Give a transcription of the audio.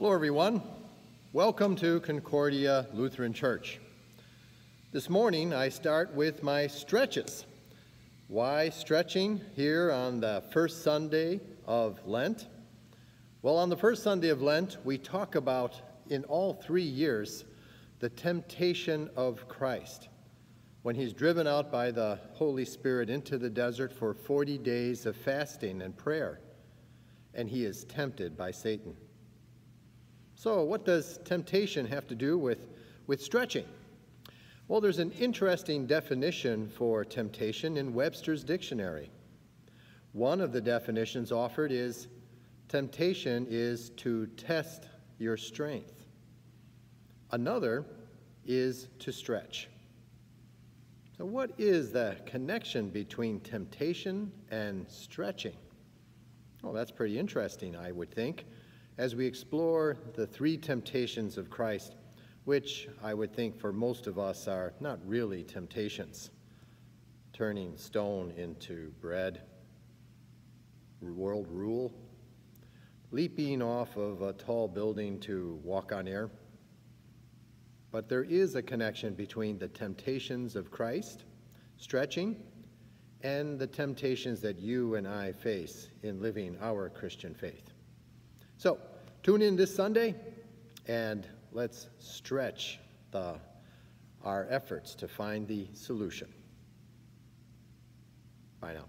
Hello, everyone. Welcome to Concordia Lutheran Church. This morning, I start with my stretches. Why stretching here on the first Sunday of Lent? Well, on the first Sunday of Lent, we talk about, in all three years, the temptation of Christ when he's driven out by the Holy Spirit into the desert for 40 days of fasting and prayer, and he is tempted by Satan. So, what does temptation have to do with, with stretching? Well, there's an interesting definition for temptation in Webster's dictionary. One of the definitions offered is temptation is to test your strength. Another is to stretch. So, what is the connection between temptation and stretching? Well, that's pretty interesting, I would think as we explore the three temptations of Christ, which I would think for most of us are not really temptations turning stone into bread, world rule, leaping off of a tall building to walk on air. But there is a connection between the temptations of Christ, stretching, and the temptations that you and I face in living our Christian faith. So, Tune in this Sunday and let's stretch the, our efforts to find the solution. Bye now.